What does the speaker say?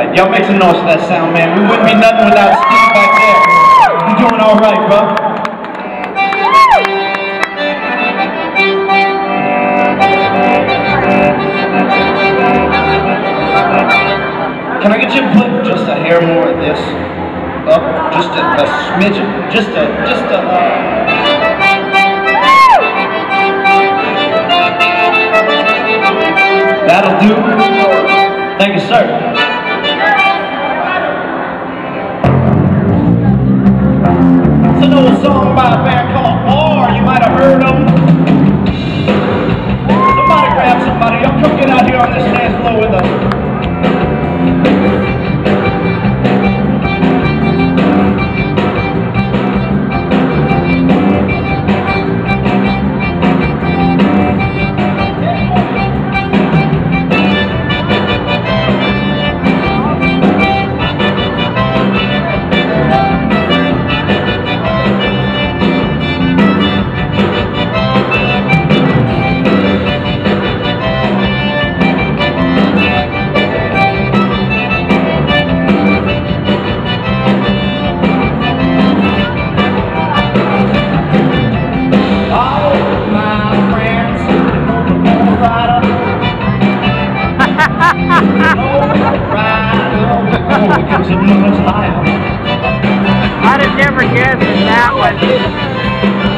right. Y'all make some noise for that sound, man. We wouldn't be nothing without Steve back there. You doing all right, bro? Can I get you to put just a hair more of this up? Just a, a smidgen. Just a, just a, uh... That'll do. Thank you, sir. It's an old song by a band called War. You might have heard them. Somebody grab somebody. Y'all come get out here on this dance floor I'd have never guessed that one.